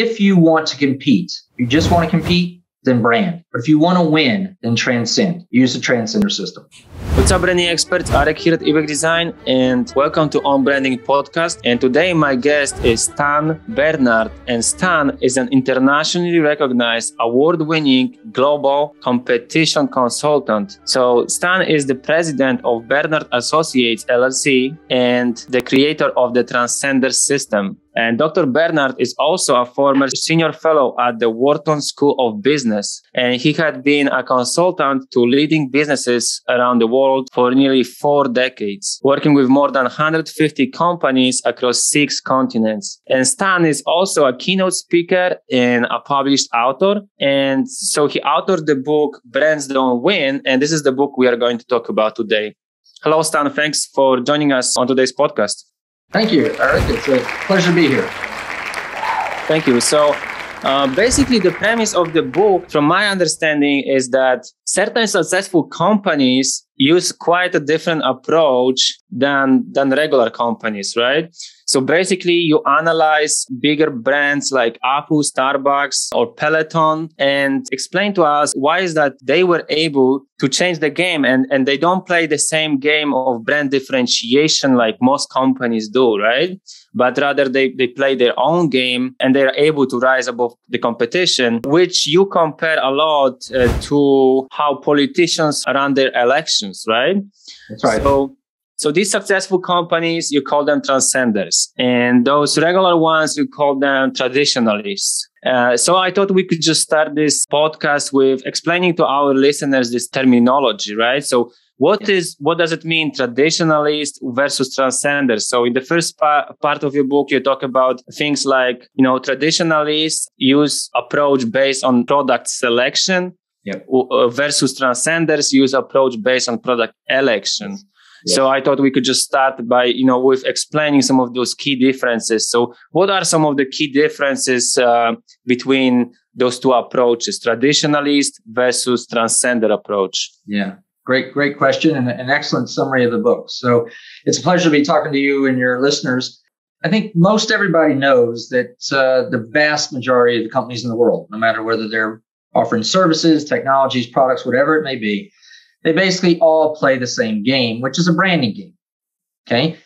if you want to compete, you just want to compete, then brand. But if you want to win, then transcend. Use the transcender system. What's up, branding experts? Arek here at Ebaq Design, and welcome to On Branding Podcast. And today, my guest is Stan Bernard, and Stan is an internationally recognized, award-winning global competition consultant. So, Stan is the president of Bernard Associates LLC and the creator of the Transcender System. And Dr. Bernard is also a former senior fellow at the Wharton School of Business. And he had been a consultant to leading businesses around the world for nearly four decades, working with more than 150 companies across six continents. And Stan is also a keynote speaker and a published author. And so he authored the book Brands Don't Win. And this is the book we are going to talk about today. Hello, Stan. Thanks for joining us on today's podcast. Thank you, Eric. It's a pleasure to be here. Thank you. So, uh, basically, the premise of the book, from my understanding, is that certain successful companies use quite a different approach than than regular companies, right? So basically, you analyze bigger brands like Apple, Starbucks, or Peloton and explain to us why is that they were able to change the game and, and they don't play the same game of brand differentiation like most companies do, right? But rather they, they play their own game and they're able to rise above the competition, which you compare a lot uh, to how politicians run their elections, right? That's right. So so these successful companies, you call them transcenders. And those regular ones, you call them traditionalists. Uh, so I thought we could just start this podcast with explaining to our listeners this terminology, right? So what is what does it mean traditionalist versus transcenders so in the first pa- part of your book you talk about things like you know traditionalists use approach based on product selection yep. Uh, versus transcenders use approach based on product election so I thought we could just start by, you know, with explaining some of those key differences. So what are some of the key differences uh, between those two approaches, traditionalist versus transcender approach? Yeah. Great, great question and an excellent summary of the book. So it's a pleasure to be talking to you and your listeners. I think most everybody knows that uh, the vast majority of the companies in the world, no matter whether they're offering services, technologies, products, whatever it may be, they basically all play the same game, which is a branding game. Okay.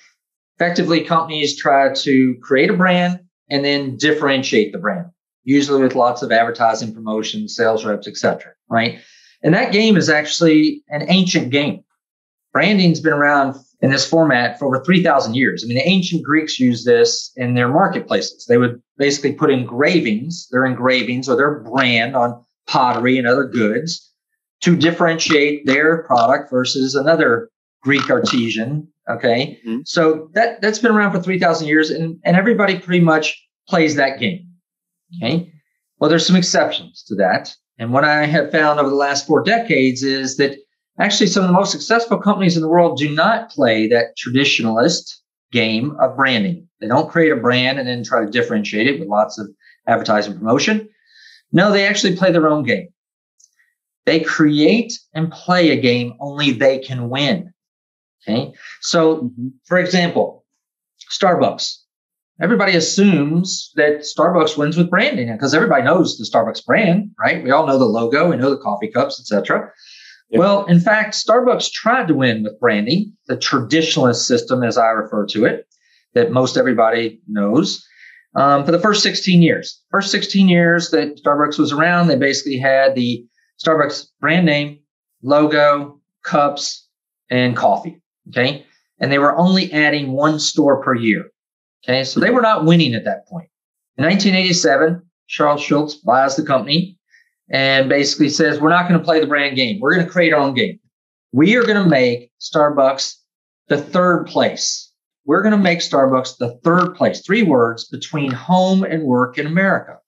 Effectively, companies try to create a brand and then differentiate the brand, usually with lots of advertising, promotion, sales reps, etc. Right. And that game is actually an ancient game. Branding's been around in this format for over 3,000 years. I mean, the ancient Greeks used this in their marketplaces. They would basically put engravings, their engravings or their brand on pottery and other goods to differentiate their product versus another Greek artisan. Okay. Mm-hmm. So that, that's been around for 3,000 years and, and everybody pretty much plays that game. Okay. Well, there's some exceptions to that. And what I have found over the last four decades is that actually some of the most successful companies in the world do not play that traditionalist game of branding. They don't create a brand and then try to differentiate it with lots of advertising promotion. No, they actually play their own game. They create and play a game only they can win. Okay. So, mm-hmm. for example, Starbucks. Everybody assumes that Starbucks wins with branding because everybody knows the Starbucks brand, right? We all know the logo, we know the coffee cups, etc. Yep. Well, in fact, Starbucks tried to win with branding, the traditionalist system, as I refer to it, that most everybody knows. Um, for the first 16 years, first 16 years that Starbucks was around, they basically had the Starbucks brand name, logo, cups, and coffee. Okay. And they were only adding one store per year. Okay. So they were not winning at that point. In 1987, Charles Schultz buys the company and basically says, We're not going to play the brand game. We're going to create our own game. We are going to make Starbucks the third place. We're going to make Starbucks the third place, three words between home and work in America.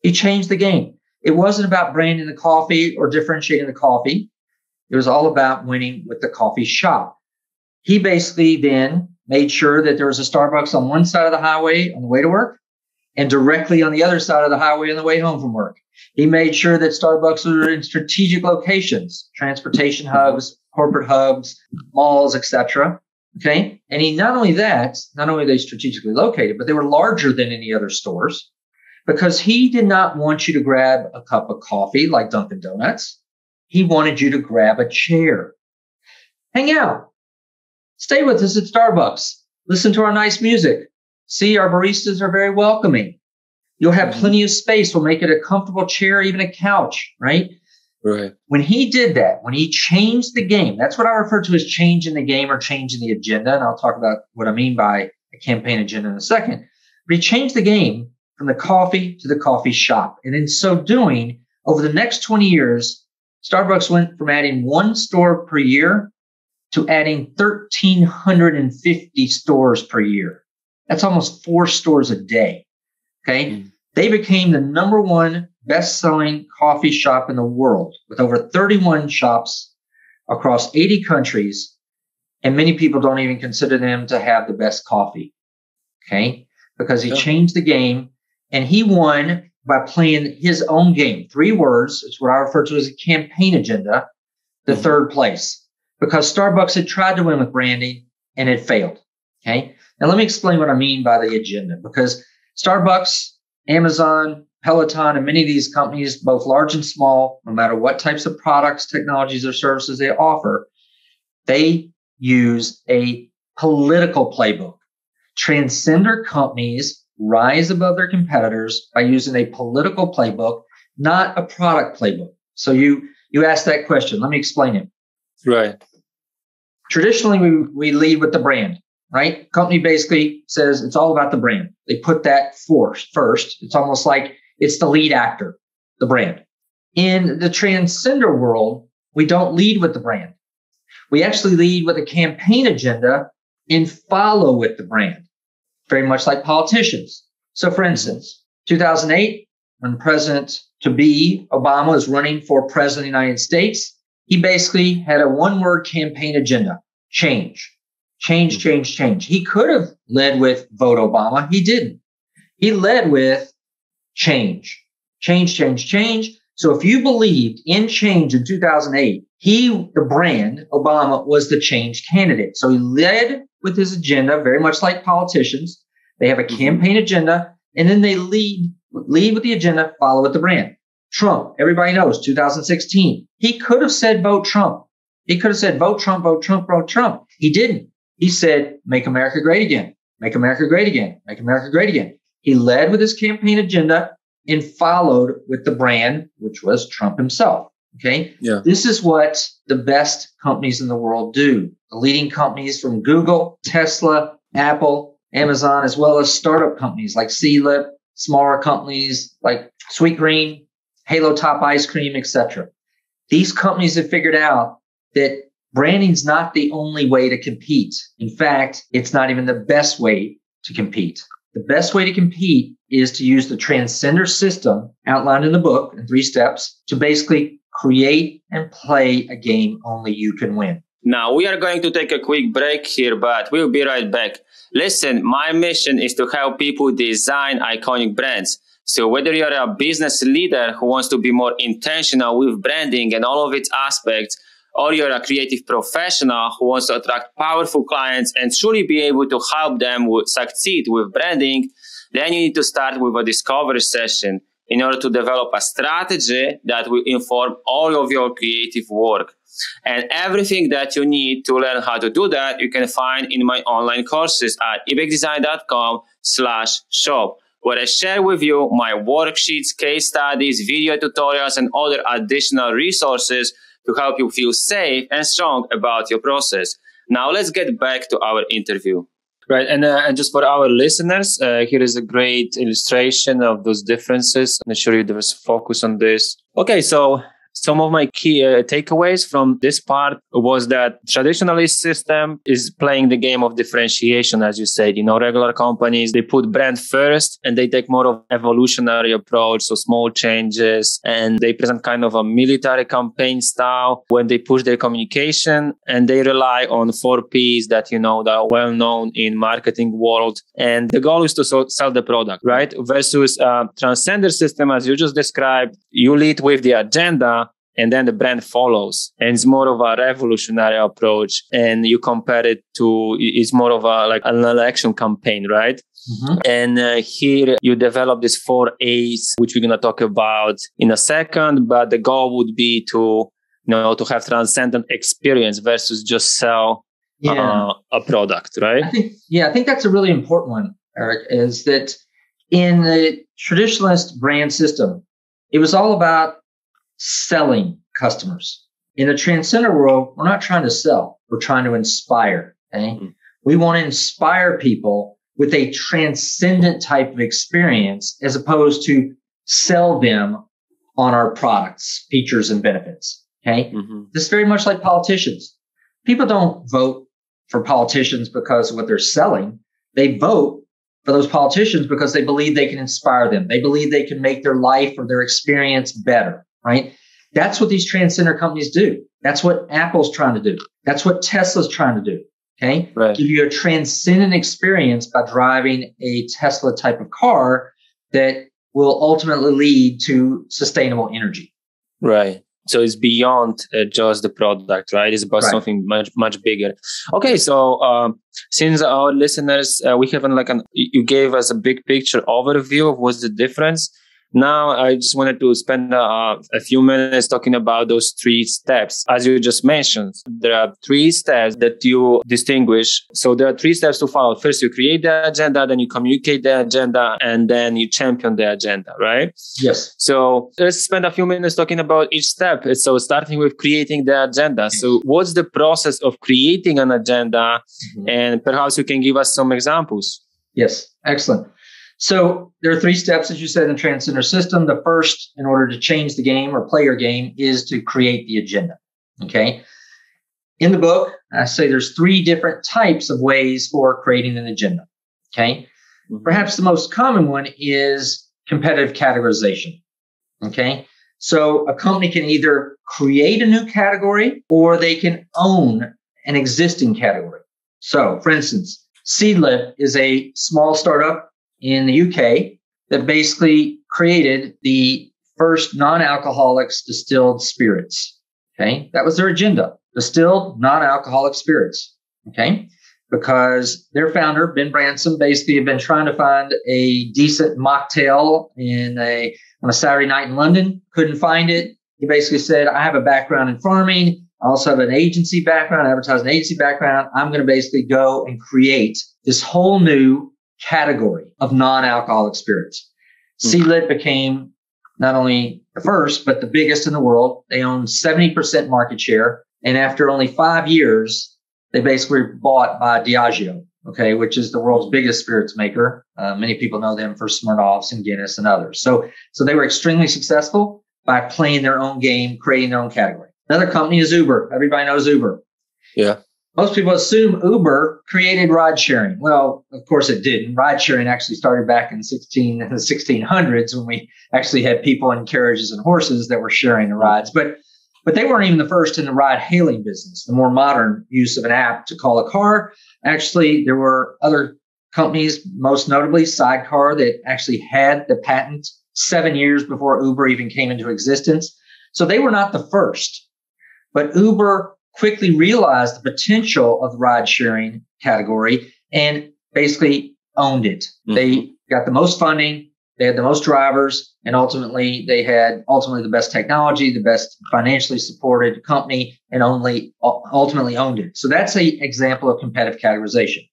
He changed the game. It wasn't about branding the coffee or differentiating the coffee. It was all about winning with the coffee shop. He basically then made sure that there was a Starbucks on one side of the highway on the way to work and directly on the other side of the highway on the way home from work. He made sure that Starbucks were in strategic locations, transportation mm-hmm. hubs, corporate hubs, malls, etc. Okay. And he not only that, not only are they strategically located, but they were larger than any other stores. because he did not want you to grab a cup of coffee like Dunkin' Donuts. He wanted you to grab a chair, hang out, stay with us at Starbucks, listen to our nice music. See, our baristas are very welcoming. You'll have mm-hmm. plenty of space. We'll make it a comfortable chair, even a couch, right? Right. When he did that, when he changed the game, that's what I refer to as changing the game or changing the agenda. And I'll talk about what I mean by a campaign agenda in a second. But he changed the game from the coffee to the coffee shop. And in so doing, over the next 20 years, Starbucks went from adding one store per year to adding 1,350 stores per year. That's almost four stores a day. Okay. Mm. They became the number one best selling coffee shop in the world with over 31 shops across 80 countries. And many people don't even consider them to have the best coffee. Okay. Because he yeah. changed the game and he won by playing his own game. Three words. It's what I refer to as a campaign agenda, the mm-hmm. third place because Starbucks had tried to win with branding and it failed. Okay. Now let me explain what I mean by the agenda because Starbucks, Amazon, Peloton, and many of these companies, both large and small, no matter what types of products, technologies, or services they offer, they use a political playbook. Transcender companies rise above their competitors by using a political playbook, not a product playbook. So you you asked that question. Let me explain it. Right. Traditionally, we, we lead with the brand, right? Company basically says it's all about the brand. They put that first. First, it's almost like it's the lead actor, the brand. In the transcender world, we don't lead with the brand. We actually lead with a campaign agenda and follow with the brand, very much like politicians. So, for instance, 2008, when President to be Obama was running for president of the United States, he basically had a one word campaign agenda change, change, mm-hmm. change, change. He could have led with vote Obama. He didn't. He led with change, change, change, change. So if you believed in change in 2008, he, the brand, Obama, was the change candidate. So he led with his agenda, very much like politicians. They have a mm-hmm. campaign agenda and then they lead, lead with the agenda, follow with the brand. Trump, everybody knows 2016. He could have said vote Trump. He could have said vote Trump, vote Trump, vote Trump. He didn't. He said make America great again, make America great again, make America great again. He led with his campaign agenda and followed with the brand, which was Trump himself. Okay. Yeah. This is what the best companies in the world do. The leading companies from Google, Tesla, Apple, Amazon, as well as startup companies like Seedlip, smaller companies like Sweetgreen, Halo Top Ice Cream, etc. These companies have figured out that branding's not the only way to compete. In fact, it's not even the best way to compete. The best way to compete is to use the transcender system outlined in the book in three steps to basically create and play a game only you can win. Now, we are going to take a quick break here, but we'll be right back. Listen, my mission is to help people design iconic brands. So whether you're a business leader who wants to be more intentional with branding and all of its aspects, or you're a creative professional who wants to attract powerful clients and truly be able to help them succeed with branding, then you need to start with a discovery session in order to develop a strategy that will inform all of your creative work. And everything that you need to learn how to do that, you can find in my online courses at ebaqdesign.com slash shop where I share with you my worksheets, case studies, video tutorials, and other additional resources to help you feel safe and strong about your process. Now let's get back to our interview. Right, and uh, and just for our listeners, uh, here is a great illustration of those differences. I'm sure you there focus on this. Okay, so some of my key uh, takeaways from this part was that traditionalist system is playing the game of differentiation as you said. You know regular companies they put brand first and they take more of evolutionary approach so small changes and they present kind of a military campaign style when they push their communication and they rely on four p's that you know that are well known in marketing world. And the goal is to sell the product right? Versus a transcender system as you just described you lead with the agenda and then the brand follows and it's more of a revolutionary approach and you compare it to it's more of a like an election campaign right Mm-hmm. And uh, here you develop these four A's, which we're going to talk about in a second. But the goal would be to, you know, to have transcendent experience versus just sell yeah. uh, a product, right? I think, yeah, I think that's a really important one, Eric, is that in the traditionalist brand system, it was all about selling customers. In the transcender world, we're not trying to sell, we're trying to inspire. Okay. Mm-hmm. We want to inspire people with a transcendent type of experience as opposed to sell them on our products, features, and benefits. Okay. Mm-hmm. This is very much like politicians. People don't vote for politicians because of what they're selling. They vote for those politicians because they believe they can inspire them. They believe they can make their life or their experience better, right? That's what these transcender companies do. That's what Apple's trying to do. That's what Tesla's trying to do. Okay. Right. Give you a transcendent experience by driving a Tesla type of car that will ultimately lead to sustainable energy. Right. So it's beyond uh, just the product, right? It's about right. something much much bigger. Okay, so um, since our listeners, uh, we haven't like an you gave us a big picture overview of what's the difference now, I just wanted to spend uh, a few minutes talking about those three steps. As you just mentioned, there are three steps that you distinguish. So there are three steps to follow. First, you create the agenda, then you communicate the agenda, and then you champion the agenda, right? Yes. So let's spend a few minutes talking about each step. So starting with creating the agenda. So what's the process of creating an agenda? Mm-hmm. And perhaps you can give us some examples. Yes, excellent. So there are three steps, as you said, in the Transcender system. The first, in order to change the game or play your game, is to create the agenda. Okay. In the book, I say there's three different types of ways for creating an agenda. Okay. Mm-hmm. Perhaps the most common one is competitive categorization. Okay. So a company can either create a new category or they can own an existing category. So, for instance, Seedlip is a small startup in the UK that basically created the first non-alcoholics distilled spirits. Okay. That was their agenda. Distilled non-alcoholic spirits. Okay. Because their founder, Ben Branson, basically had been trying to find a decent mocktail in a on a Saturday night in London, couldn't find it. He basically said, I have a background in farming. I also have an agency background, advertising agency background. I'm going to basically go and create this whole new category of non-alcoholic spirits. Mm-hmm. Seedlip became not only the first, but the biggest in the world. They own 70% market share. And after only five years, they basically were bought by Diageo, okay, which is the world's biggest spirits maker. Uh, many people know them for Smirnoffs and Guinness and others. So, so they were extremely successful by playing their own game, creating their own category. Another company is Uber. Everybody knows Uber. Yeah most people assume Uber created ride sharing. Well, of course it didn't. Ride sharing actually started back in 16 the 1600s when we actually had people in carriages and horses that were sharing the rides. But but they weren't even the first in the ride hailing business, the more modern use of an app to call a car. Actually, there were other companies, most notably Sidecar, that actually had the patent seven years before Uber even came into existence. So they were not the first. But Uber quickly realized the potential of the ride sharing category and basically owned it. Mm-hmm. They got the most funding, they had the most drivers, and ultimately they had ultimately the best technology, the best financially supported company, and only ultimately owned it. So that's a example of competitive categorization.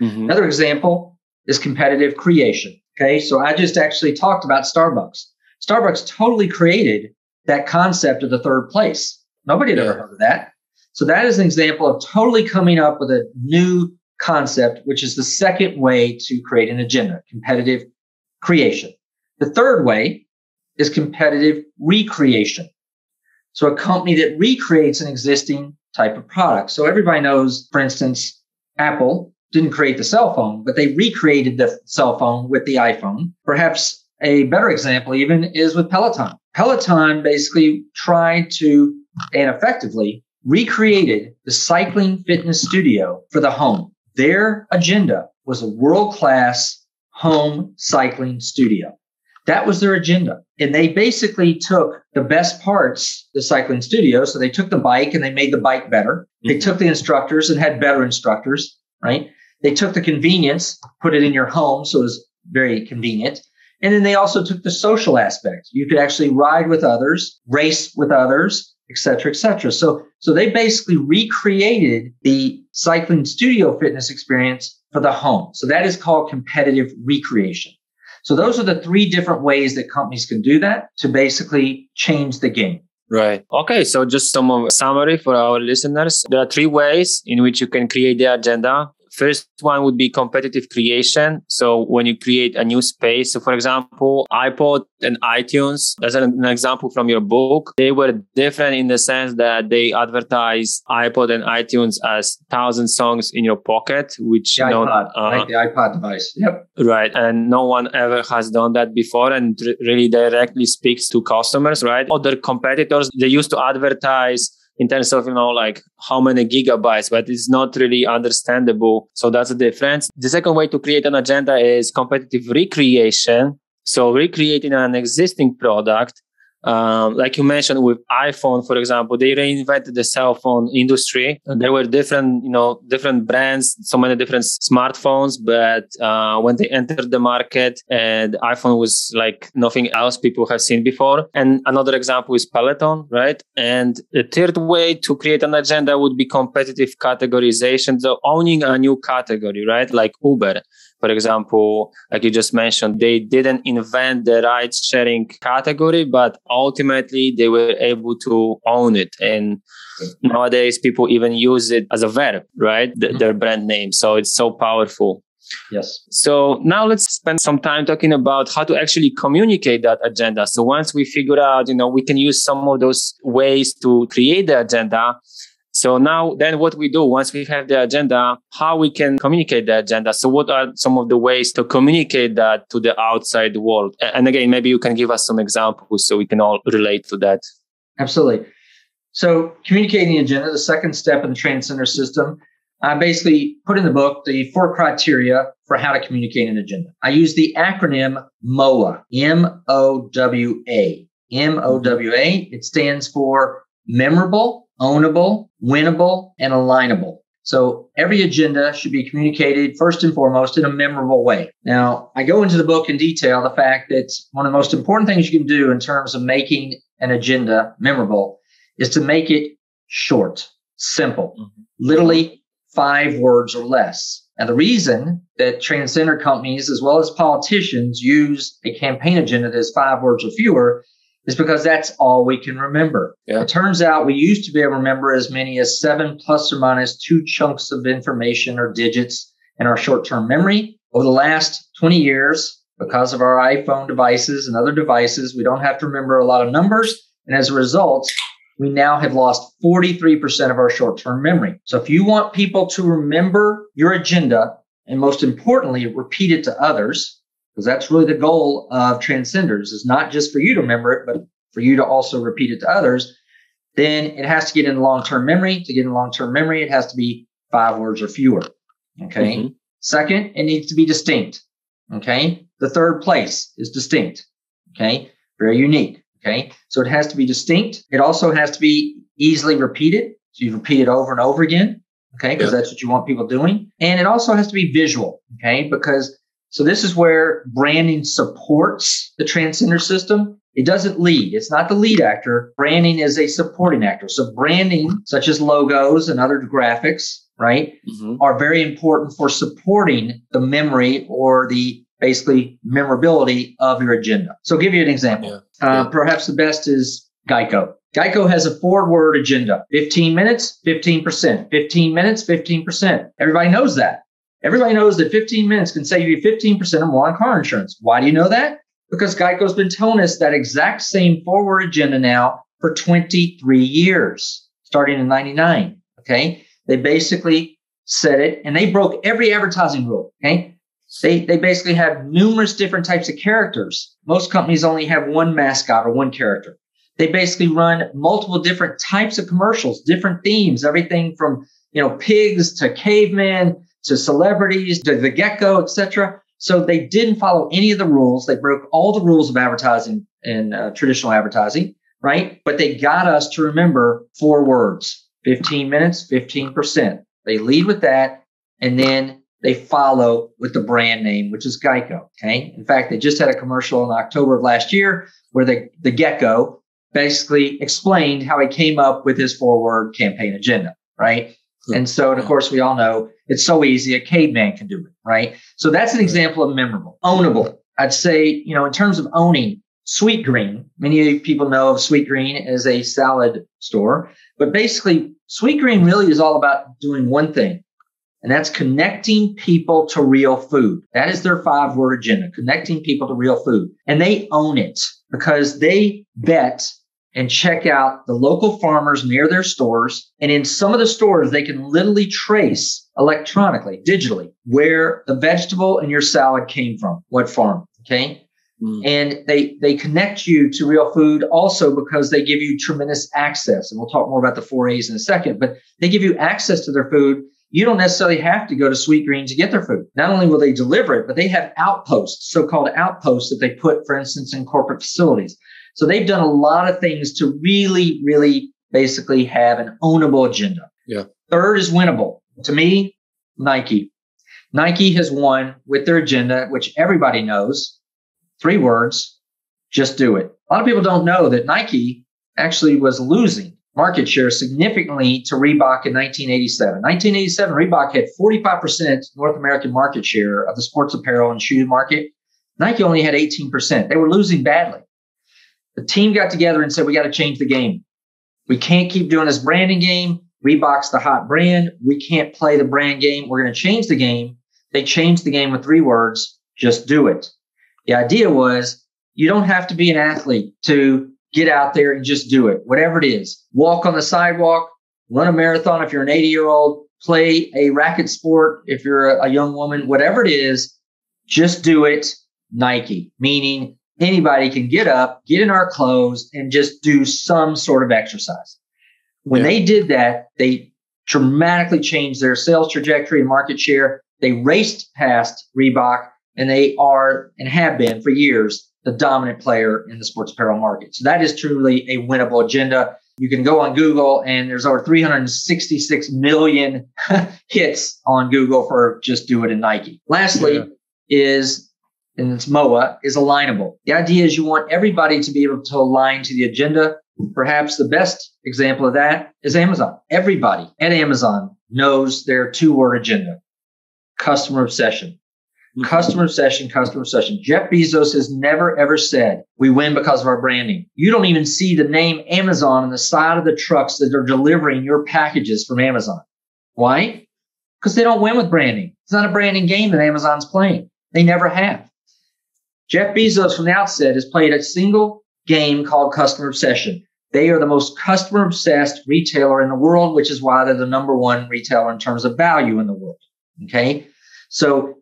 Mm-hmm. Another example is competitive creation. Okay, so I just actually talked about Starbucks. Starbucks totally created that concept of the third place. Nobody had yeah. ever heard of that. So that is an example of totally coming up with a new concept, which is the second way to create an agenda, competitive creation. The third way is competitive recreation. So a company that recreates an existing type of product. So everybody knows, for instance, Apple didn't create the cell phone, but they recreated the cell phone with the iPhone. Perhaps a better example even is with Peloton. Peloton basically tried to and effectively recreated the cycling fitness studio for the home. Their agenda was a world class home cycling studio. That was their agenda. And they basically took the best parts, the cycling studio. So they took the bike and they made the bike better. They mm-hmm. took the instructors and had better instructors, right? They took the convenience, put it in your home, so it was very convenient. And then they also took the social aspect. You could actually ride with others, race with others, et cetera, et cetera. So, so they basically recreated the cycling studio fitness experience for the home. So that is called competitive recreation. So those are the three different ways that companies can do that to basically change the game. Right. Okay. So just some summary for our listeners. There are three ways in which you can create the agenda. First one would be competitive creation. So when you create a new space, so for example, iPod and iTunes, as an, example from your book, they were different in the sense that they advertise iPod and iTunes as thousand songs in your pocket, which the you know, iPod, uh, like the iPod device. Yep. Right, and no one ever has done that before, and really directly speaks to customers. Right, other competitors they used to advertise in terms of you know like how many gigabytes but it's not really understandable. So that's the difference. The second way to create an agenda is competitive recreation. So recreating an existing product um, like you mentioned with iphone for example they reinvented the cell phone industry. There were different you know different brands so many different smartphones but uh, when they entered the market and iphone was like nothing else people have seen before. And another example is peloton right? And the third way to create an agenda would be competitive categorization so owning a new category right? Like uber for example, like you just mentioned, they didn't invent the ride sharing category, but ultimately they were able to own it. And nowadays people even use it as a verb, right? The, mm-hmm. their brand name. So it's so powerful. Yes. So now let's spend some time talking about how to actually communicate that agenda. So once we figure out, you know, we can use some of those ways to create the agenda. So now then what we do once we have the agenda, how we can communicate the agenda. So what are some of the ways to communicate that to the outside world? And again, maybe you can give us some examples so we can all relate to that. Absolutely. So communicating the agenda, the second step in the transcender system, I basically put in the book the four criteria for how to communicate an agenda. I use the acronym MOWA, M-O-W-A. M-O-W-A. It stands for memorable, ownable, winnable, and alignable. So every agenda should be communicated first and foremost in a memorable way. Now, I go into the book in detail the fact that one of the most important things you can do in terms of making an agenda memorable is to make it short, simple, mm-hmm. literally five words or less. And the reason that transcender companies as well as politicians use a campaign agenda that is five words or fewer is because that's all we can remember. Yeah. It turns out we used to be able to remember as many as seven plus or minus two chunks of information or digits in our short term memory. Over the last 20 years, because of our iPhone devices and other devices, we don't have to remember a lot of numbers. And as a result, we now have lost 43% of our short term memory. So if you want people to remember your agenda, and most importantly, repeat it to others, because that's really the goal of transcenders is not just for you to remember it, but for you to also repeat it to others. Then it has to get in long-term memory. To get in long-term memory, it has to be five words or fewer. Okay. Mm-hmm. Second, it needs to be distinct. Okay. The third place is distinct. Okay. Very unique. Okay. So it has to be distinct. It also has to be easily repeated. So you repeat it over and over again. Okay. Because that's what you want people doing. And it also has to be visual. Okay. Because so this is where branding supports the transcender system. It doesn't lead. It's not the lead actor. Branding is a supporting actor. So branding, such as logos and other graphics, right, mm-hmm. are very important for supporting the memory or the basically memorability of your agenda. So I'll give you an example. Yeah. Uh, yeah. Perhaps the best is Geico. Geico has a four word agenda 15 minutes, 15%, 15 minutes, 15%. Everybody knows that. Everybody knows that 15 minutes can save you 15% or more on car insurance. Why do you know that? Because Geico's been telling us that exact same forward agenda now for 23 years, starting in 99. Okay. They basically said it and they broke every advertising rule. Okay. They, they basically have numerous different types of characters. Most companies only have one mascot or one character. They basically run multiple different types of commercials, different themes, everything from, you know, pigs to cavemen to celebrities, to the gecko, etc. So they didn't follow any of the rules. They broke all the rules of advertising and uh, traditional advertising, right? But they got us to remember four words 15 minutes, 15%. They lead with that. And then they follow with the brand name, which is Geico. Okay. In fact, they just had a commercial in October of last year where the, the gecko basically explained how he came up with his four word campaign agenda. Right. And so, and of course, we all know it's so easy. A caveman can do it. Right. So that's an example of memorable, ownable. I'd say, you know, in terms of owning, Sweetgreen, many people know of Sweetgreen as a salad store, but basically, Sweetgreen really is all about doing one thing, and that's connecting people to real food. That is their five word agenda, connecting people to real food. And they own it because they bet and check out the local farmers near their stores. And in some of the stores, they can literally trace electronically, digitally, where the vegetable in your salad came from, what farm. Okay. Mm. And they they connect you to real food also because they give you tremendous access. And we'll talk more about the four A's in a second, but they give you access to their food. You don't necessarily have to go to Sweetgreen to get their food. Not only will they deliver it, but they have outposts, so-called outposts that they put, for instance, in corporate facilities. So they've done a lot of things to really, really basically have an ownable agenda. Yeah. Third is winnable. To me, Nike. Nike has won with their agenda, which everybody knows. Three words, just do it. A lot of people don't know that Nike actually was losing market share significantly to Reebok in 1987. 1987, Reebok had 45% North American market share of the sports apparel and shoe market. Nike only had 18%. They were losing badly. The team got together and said, we got to change the game. We can't keep doing this branding game. Reebok's the hot brand. We can't play the brand game. We're going to change the game. They changed the game with three words just do it. The idea was you don't have to be an athlete to get out there and just do it, whatever it is. Walk on the sidewalk, run a marathon if you're an 80 year old, play a racket sport if you're a, a young woman, whatever it is, just do it. Nike, meaning anybody can get up, get in our clothes, and just do some sort of exercise. When yeah. they did that, they dramatically changed their sales trajectory and market share. They raced past Reebok and they are and have been for years the dominant player in the sports apparel market. So that is truly a winnable agenda. You can go on Google and there's over 366 million hits on Google for just do it in Nike. Lastly, yeah. is and it's MOA is alignable. The idea is you want everybody to be able to align to the agenda Perhaps the best example of that is Amazon. Everybody at Amazon knows their two word agenda customer obsession. Mm-hmm. Customer obsession, customer obsession. Jeff Bezos has never ever said we win because of our branding. You don't even see the name Amazon on the side of the trucks that are delivering your packages from Amazon. Why? Because they don't win with branding. It's not a branding game that Amazon's playing. They never have. Jeff Bezos from the outset has played a single game called customer obsession. They are the most customer obsessed retailer in the world, which is why they're the number one retailer in terms of value in the world. Okay. So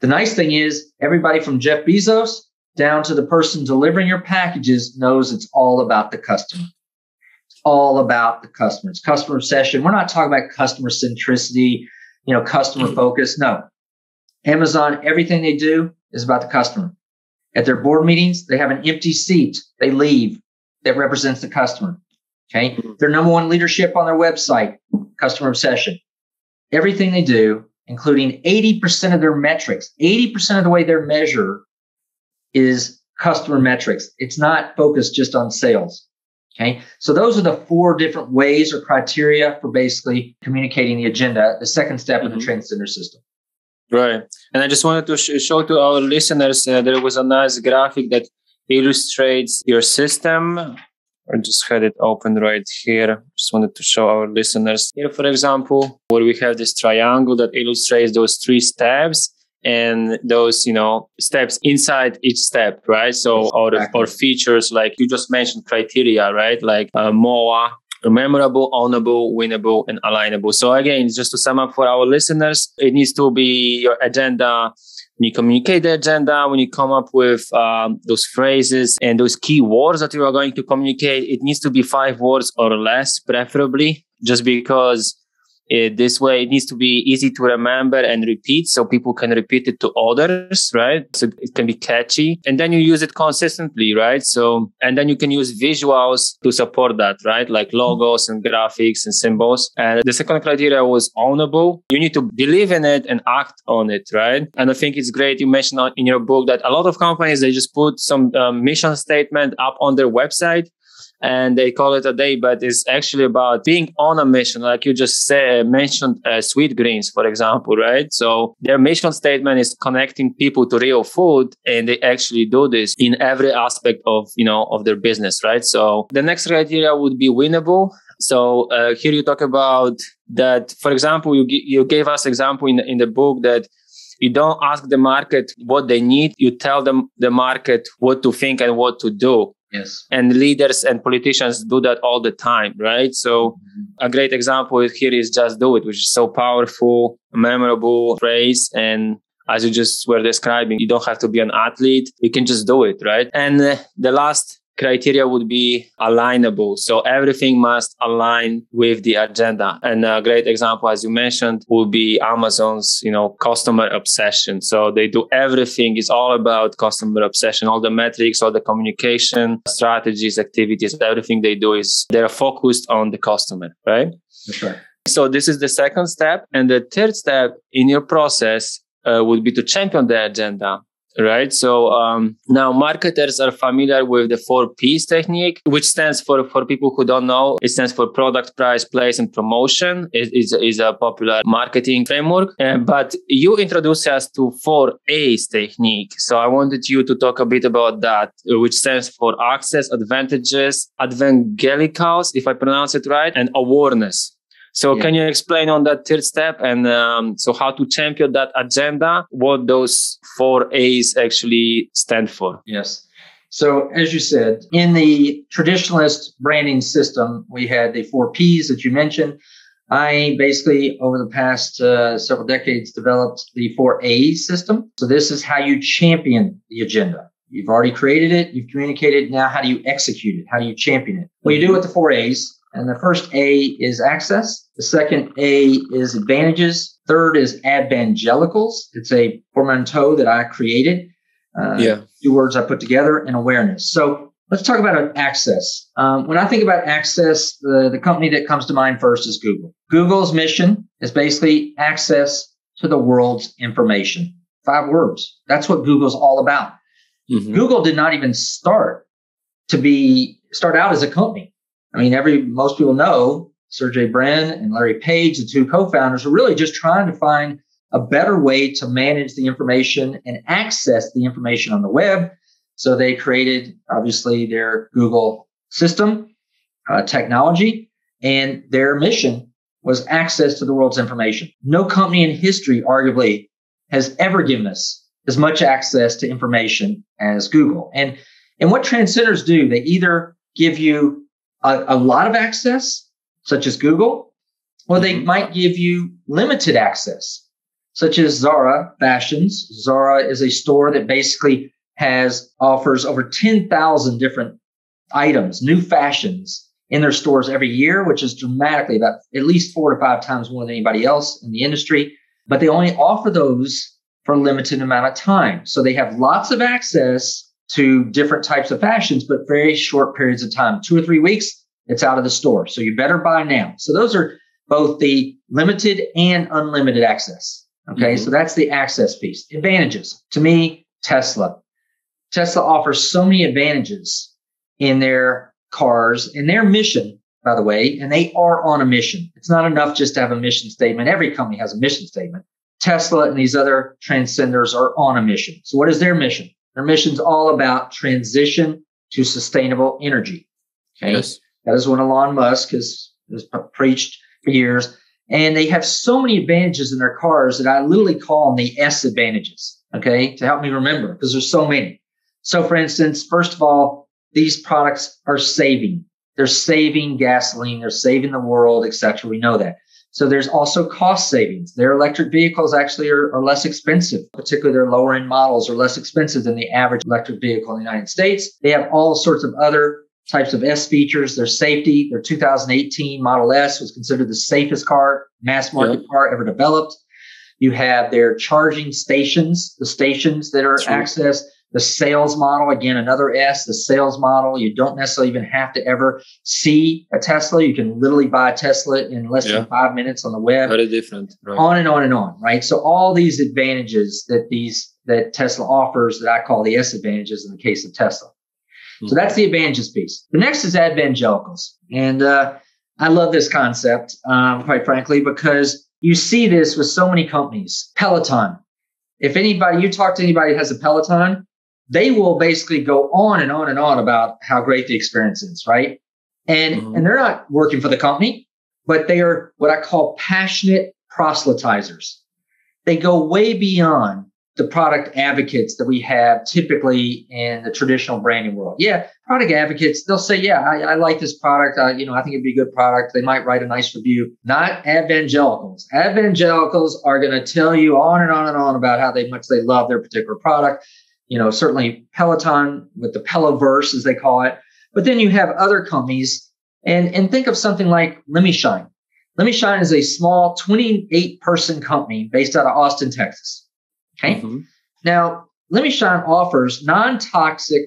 the nice thing is everybody from Jeff Bezos down to the person delivering your packages knows it's all about the customer. It's all about the customer. It's customer obsession. We're not talking about customer centricity, you know, customer focus. No. Amazon, everything they do is about the customer. At their board meetings, they have an empty seat. They leave that represents the customer. Okay. Mm-hmm. Their number one leadership on their website, customer obsession. Everything they do, including 80% of their metrics, 80% of the way they're measured is customer metrics. It's not focused just on sales. Okay. So those are the four different ways or criteria for basically communicating the agenda, the second step mm-hmm. in the transcender system. Right. And I just wanted to sh- show to our listeners uh, there was a nice graphic that illustrates your system. I just had it open right here. Just wanted to show our listeners here, for example, where we have this triangle that illustrates those three steps and those, you know, steps inside each step, right? So, or, or features like you just mentioned criteria, right? Like uh, MOA, memorable, ownable, winnable, and alignable. So again, just to sum up for our listeners, it needs to be your agenda when you communicate the agenda, when you come up with um, those phrases and those key words that you are going to communicate, it needs to be five words or less, preferably, just because It, this way, it needs to be easy to remember and repeat so people can repeat it to others, right? So it can be catchy. And then you use it consistently, right? So, and then you can use visuals to support that, right? Like logos and graphics and symbols. And the second criteria was ownable. You need to believe in it and act on it, right? And I think it's great. You mentioned in your book that a lot of companies, they just put some um, mission statement up on their website and they call it a day, but it's actually about being on a mission. Like you just say, mentioned uh, Sweetgreens, for example, right? So their mission statement is connecting people to real food, and they actually do this in every aspect of you know of their business, right? So the next criteria would be winnable. So uh, here you talk about that. For example, you you gave us example in in the book that you don't ask the market what they need you tell them the market what to think and what to do Yes. And leaders and politicians do that all the time, right? So a great example here is just do it, which is so powerful, memorable phrase. And as you just were describing, you don't have to be an athlete. You can just do it, right? And uh, the last criteria would be alignable. So everything must align with the agenda. And a great example, as you mentioned, would be Amazon's, you know, customer obsession. So they do everything is all about customer obsession. All the metrics, all the communication strategies, activities, everything they do is they're focused on the customer, right? That's right. So this is the second step. And the third step in your process uh, would be to champion the agenda right? So um, now marketers are familiar with the four P's technique, which stands for, for people who don't know, it stands for product, price, place, and promotion. It is, is a popular marketing framework. Uh, but you introduced us to four A's technique. So I wanted you to talk a bit about that, which stands for access, advantages, evangelicals, if I pronounce it right, and awareness. So yeah. can you explain on that third step and um, so how to champion that agenda, what those four A's actually stand for? Yes. So as you said, in the traditionalist branding system, we had the four P's that you mentioned. I basically, over the past uh, several decades, developed the four A's system. So this is how you champion the agenda. You've already created it. You've communicated. Now, how do you execute it? How do you champion it? Well, you do it with the four A's. And the first A is access. The second A is advantages. Third is evangelicals. It's a portmanteau that I created. Uh, yeah. Two words I put together and awareness. So let's talk about access. Um, when I think about access, the, the company that comes to mind first is Google. Google's mission is basically access to the world's information. Five words. That's what Google's all about. Mm-hmm. Google did not even start to be start out as a company. I mean, every most people know Sergey Brin and Larry Page, the two co-founders, are really just trying to find a better way to manage the information and access the information on the web. So they created obviously their Google system uh, technology, and their mission was access to the world's information. No company in history, arguably, has ever given us as much access to information as Google. And and what Transcenders do, they either give you a, a lot of access, such as Google, or they mm-hmm. might give you limited access, such as Zara Fashions. Zara is a store that basically has offers over 10,000 different items, new fashions in their stores every year, which is dramatically about at least four to five times more than anybody else in the industry. But they only offer those for a limited amount of time. So they have lots of access to different types of fashions, but very short periods of time, two or three weeks, it's out of the store. So you better buy now. So those are both the limited and unlimited access. Okay. Mm-hmm. So that's the access piece. Advantages to me, Tesla. Tesla offers so many advantages in their cars and their mission, by the way, and they are on a mission. It's not enough just to have a mission statement. Every company has a mission statement. Tesla and these other transcenders are on a mission. So what is their mission? Their mission's all about transition to sustainable energy. Okay. Yes. That is what Elon Musk has, has preached for years. And they have so many advantages in their cars that I literally call them the S advantages. Okay. To help me remember, because there's so many. So for instance, first of all, these products are saving. They're saving gasoline. They're saving the world, etc. We know that. So there's also cost savings. Their electric vehicles actually are, are less expensive, particularly their lower end models are less expensive than the average electric vehicle in the United States. They have all sorts of other types of S features. Their safety. Their 2018 Model S was considered the safest car, mass market yep. car ever developed. You have their charging stations, the stations that are accessed. The sales model, again, another S, the sales model. You don't necessarily even have to ever see a Tesla. You can literally buy a Tesla in less yeah. than five minutes on the web. Very different. Right. On and on and on, right? So all these advantages that these that Tesla offers that I call the S advantages in the case of Tesla. Mm-hmm. So that's the advantages piece. The next is evangelicals. And uh, I love this concept, um, quite frankly, because you see this with so many companies. Peloton. If anybody, you talk to anybody who has a Peloton, they will basically go on and on and on about how great the experience is, right? And mm-hmm. and they're not working for the company, but they are what I call passionate proselytizers. They go way beyond the product advocates that we have typically in the traditional branding world. Yeah, product advocates, they'll say, yeah, I, I like this product. I, you know, I think it'd be a good product. They might write a nice review. Not evangelicals. Evangelicals are going to tell you on and on and on about how they much they love their particular product you know, certainly Peloton with the Peloverse, as they call it. But then you have other companies and, and think of something like Lemi Shine. Lemi Shine is a small 28 person company based out of Austin, Texas. Okay. Mm-hmm. Now, Lemi Shine offers non toxic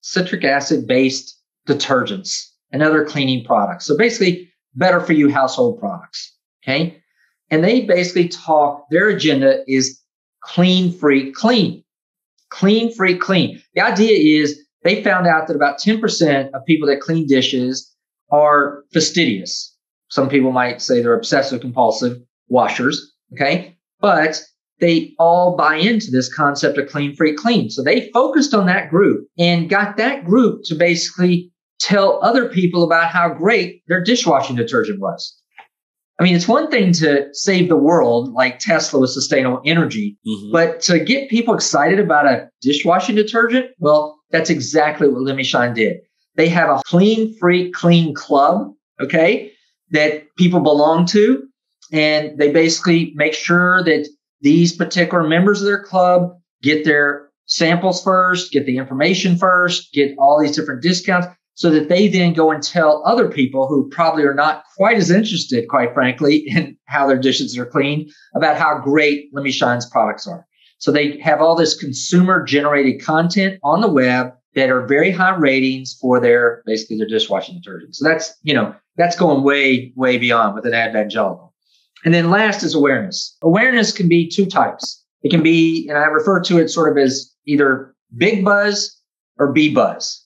citric acid based detergents and other cleaning products. So basically, better for you household products. Okay. And they basically talk, their agenda is clean, free, clean clean, free, clean. The idea is they found out that about 10% of people that clean dishes are fastidious. Some people might say they're obsessive compulsive washers. Okay. But they all buy into this concept of clean, free, clean. So they focused on that group and got that group to basically tell other people about how great their dishwashing detergent was. I mean, it's one thing to save the world like Tesla with sustainable energy, mm-hmm. but to get people excited about a dishwashing detergent, well, that's exactly what Lemi Shine did. They have a clean, free, clean club, okay, that people belong to. And they basically make sure that these particular members of their club get their samples first, get the information first, get all these different discounts so that they then go and tell other people who probably are not quite as interested, quite frankly, in how their dishes are cleaned about how great Lemi Shine's products are. So they have all this consumer generated content on the web that are very high ratings for their basically their dishwashing detergent. So that's, you know, that's going way, way beyond with an evangelical. And then last is awareness. Awareness can be two types. It can be, and I refer to it sort of as either big buzz or B buzz.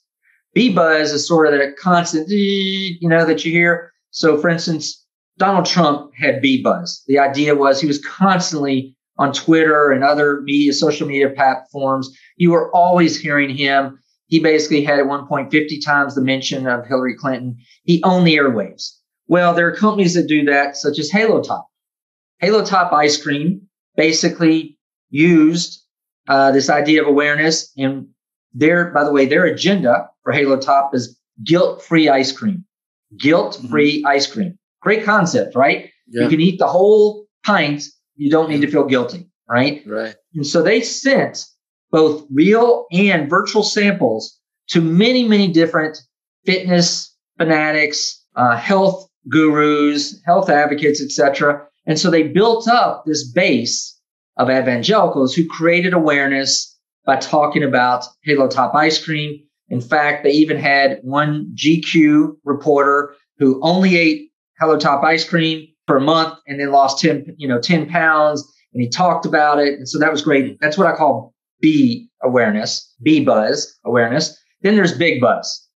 B buzz is sort of that constant, you know, that you hear. So, for instance, Donald Trump had B buzz. The idea was he was constantly on Twitter and other media, social media platforms. You were always hearing him. He basically had at one point 50 times the mention of Hillary Clinton. He owned the airwaves. Well, there are companies that do that, such as Halo Top. Halo Top ice cream basically used uh, this idea of awareness and their, by the way, their agenda for Halo Top is guilt free ice cream. Guilt free mm-hmm. ice cream. Great concept, right? Yeah. You can eat the whole pint. You don't need to feel guilty, right? Right. And so they sent both real and virtual samples to many, many different fitness fanatics, uh, health gurus, health advocates, etc. And so they built up this base of evangelicals who created awareness by talking about Halo Top ice cream. In fact, they even had one GQ reporter who only ate Halo Top ice cream for a month and then lost 10, you know, 10 pounds. And he talked about it. And so that was great. That's what I call B awareness, B buzz awareness. Then there's big buzz.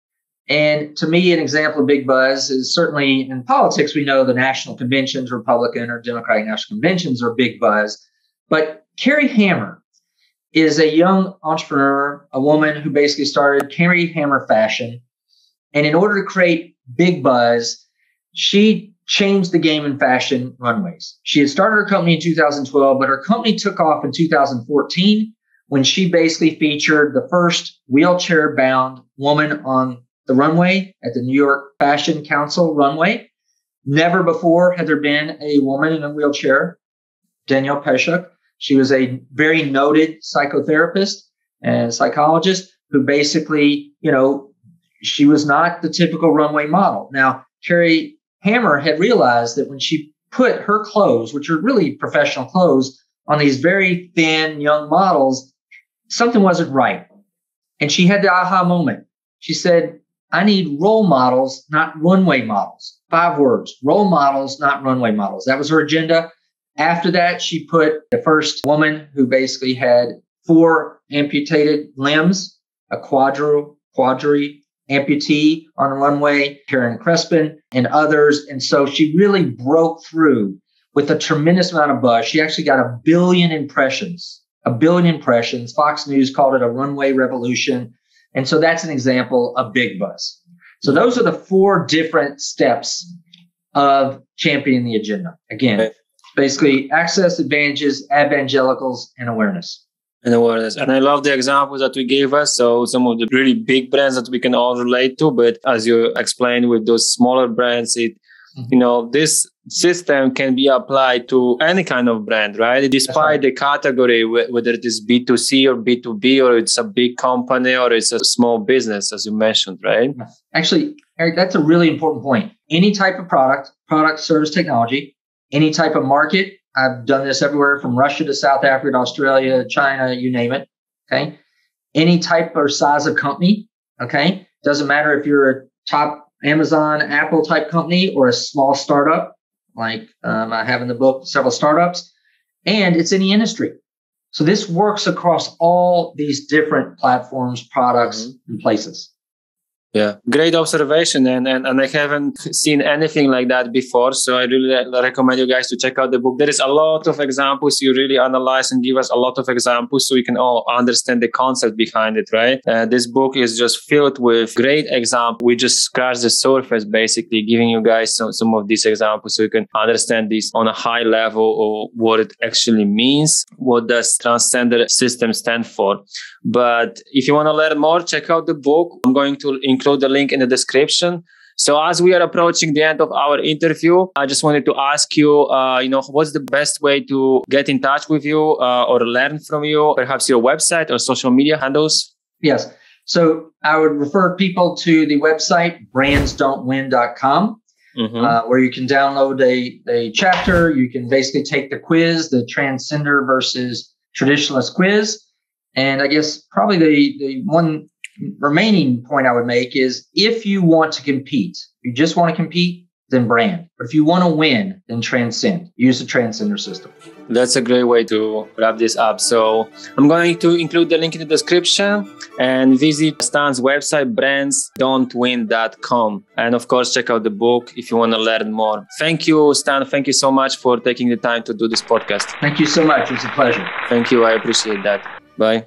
And to me, an example of big buzz is certainly in politics, we know the national conventions, Republican or Democratic national conventions are big buzz. But Carrie Hammer, is a young entrepreneur, a woman who basically started Carrie Hammer Fashion. And in order to create big buzz, she changed the game in fashion runways. She had started her company in 2012, but her company took off in 2014 when she basically featured the first wheelchair bound woman on the runway at the New York Fashion Council runway. Never before had there been a woman in a wheelchair, Danielle Peshuk. She was a very noted psychotherapist and psychologist who basically, you know, she was not the typical runway model. Now, Carrie Hammer had realized that when she put her clothes, which are really professional clothes, on these very thin young models, something wasn't right. And she had the aha moment. She said, I need role models, not runway models. Five words role models, not runway models. That was her agenda. After that, she put the first woman who basically had four amputated limbs, a quadru, quadri amputee on the runway, Karen Crespin and others. And so she really broke through with a tremendous amount of buzz. She actually got a billion impressions, a billion impressions. Fox News called it a runway revolution. And so that's an example of big buzz. So those are the four different steps of championing the agenda. Again, basically access, advantages, evangelicals, and awareness and awareness. And I love the examples that we gave us. So some of the really big brands that we can all relate to, but as you explained with those smaller brands, it mm-hmm. you know this system can be applied to any kind of brand right despite right. the category whether it is b2c or b2b or it's a big company or it's a small business as you mentioned right actually eric that's a really important point any type of product product service technology any type of market I've done this everywhere from Russia to South Africa to Australia, China, you name it. Okay. Any type or size of company. Okay. Doesn't matter if you're a top Amazon, Apple type company or a small startup, like um, I have in the book several startups, and it's any industry. So this works across all these different platforms, products, mm-hmm. and places. Yeah, great observation, and, and and I haven't seen anything like that before. So I really recommend you guys to check out the book. There is a lot of examples. You really analyze and give us a lot of examples, so we can all understand the concept behind it. Right? Uh, this book is just filled with great examples. We just scratch the surface, basically, giving you guys some some of these examples, so you can understand this on a high level or what it actually means. What does transcender system stand for? But if you want to learn more, check out the book. I'm going to include the link in the description. So as we are approaching the end of our interview, I just wanted to ask you, uh, you know, what's the best way to get in touch with you uh, or learn from you? Perhaps your website or social media handles? Yes. So I would refer people to the website brandsdon'twin.com. Mm-hmm. Uh, where you can download a, a chapter. You can basically take the quiz, the transcender versus traditionalist quiz. And I guess probably the, the one remaining point I would make is if you want to compete, you just want to compete, then brand. But if you want to win, then transcend. Use the transcender system. That's a great way to wrap this up. So I'm going to include the link in the description and visit Stan's website, brandsdon'twin.com. And of course, check out the book if you want to learn more. Thank you, Stan. Thank you so much for taking the time to do this podcast. Thank you so much. It's a pleasure. Thank you. I appreciate that. Bye.